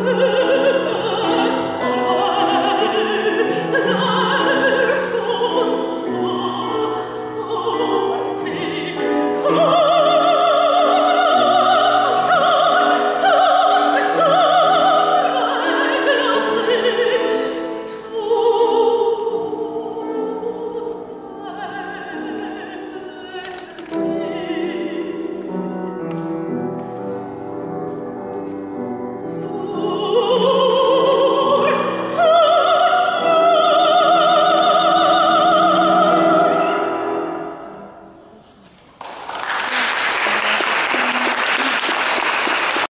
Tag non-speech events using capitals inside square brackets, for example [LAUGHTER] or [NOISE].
Woo! [LAUGHS]